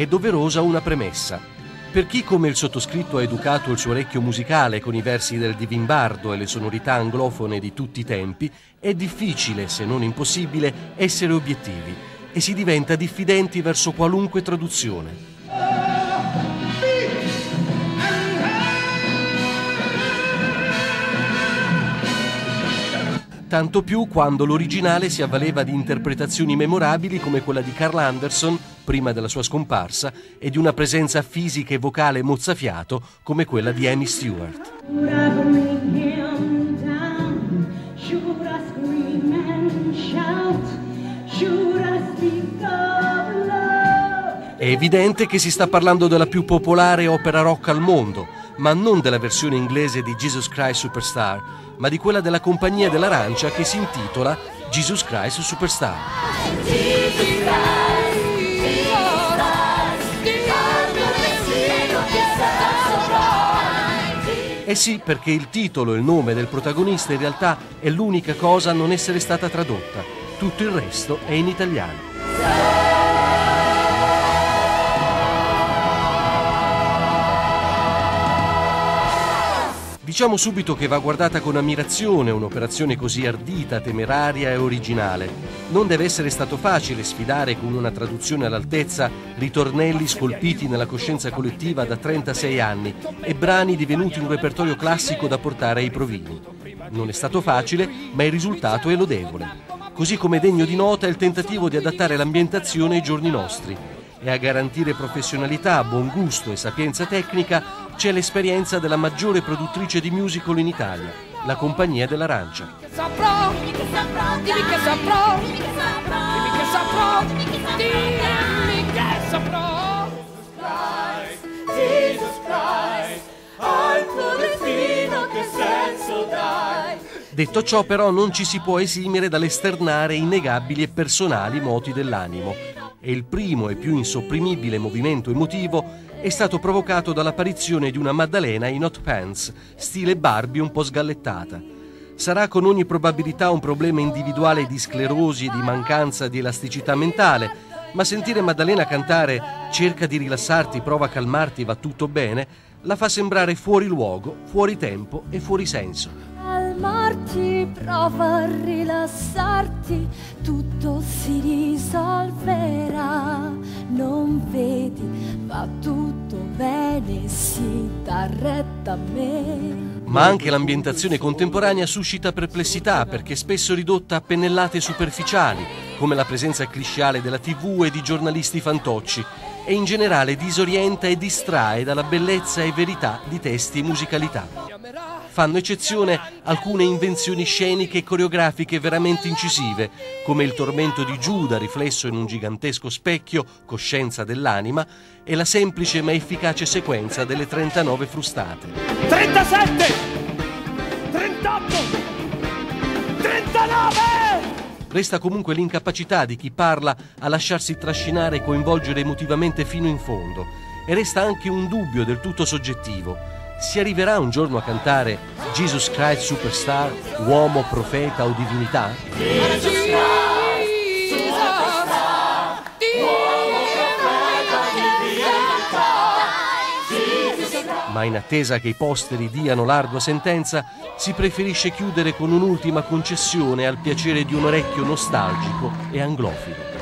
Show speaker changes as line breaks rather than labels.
è doverosa una premessa. Per chi come il sottoscritto ha educato il suo orecchio musicale con i versi del Divimbardo e le sonorità anglofone di tutti i tempi, è difficile, se non impossibile, essere obiettivi e si diventa diffidenti verso qualunque traduzione. tanto più quando l'originale si avvaleva di interpretazioni memorabili come quella di Carl Anderson, prima della sua scomparsa, e di una presenza fisica e vocale mozzafiato come quella di Amy Stewart. È evidente che si sta parlando della più popolare opera rock al mondo, ma non della versione inglese di Jesus Christ Superstar, ma di quella della Compagnia dell'Arancia che si intitola Jesus Christ Superstar. Eh sì, perché il titolo e il nome del protagonista in realtà è l'unica cosa a non essere stata tradotta. Tutto il resto è in italiano. Diciamo subito che va guardata con ammirazione un'operazione così ardita, temeraria e originale. Non deve essere stato facile sfidare con una traduzione all'altezza ritornelli scolpiti nella coscienza collettiva da 36 anni e brani divenuti un repertorio classico da portare ai provini. Non è stato facile, ma il risultato è lodevole. Così come degno di nota è il tentativo di adattare l'ambientazione ai giorni nostri e a garantire professionalità, buon gusto e sapienza tecnica c'è l'esperienza della maggiore produttrice di musical in Italia, la Compagnia dell'Arancia. Detto ciò però non ci si può esimere dall'esternare innegabili e personali moti dell'animo e il primo e più insopprimibile movimento emotivo è stato provocato dall'apparizione di una Maddalena in hot pants, stile Barbie un po' sgallettata. Sarà con ogni probabilità un problema individuale di sclerosi e di mancanza di elasticità mentale, ma sentire Maddalena cantare cerca di rilassarti, prova a calmarti, va tutto bene, la fa sembrare fuori luogo, fuori tempo e fuori senso
calmarti, prova a rilassarti, tutto si risolverà. Non vedi, va tutto bene, si dà retta a me.
Ma anche l'ambientazione contemporanea suscita perplessità perché spesso ridotta a pennellate superficiali, come la presenza clisciale della TV e di giornalisti fantocci, e in generale disorienta e distrae dalla bellezza e verità di testi e musicalità. Fanno eccezione alcune invenzioni sceniche e coreografiche veramente incisive, come il tormento di Giuda riflesso in un gigantesco specchio, coscienza dell'anima, e la semplice ma efficace sequenza delle 39 frustate.
37! 38! 39!
Resta comunque l'incapacità di chi parla a lasciarsi trascinare e coinvolgere emotivamente fino in fondo. E resta anche un dubbio del tutto soggettivo si arriverà un giorno a cantare Jesus Christ Superstar, uomo, profeta o divinità? Ma in attesa che i posteri diano l'ardua sentenza, si preferisce chiudere con un'ultima concessione al piacere di un orecchio nostalgico e anglofilo.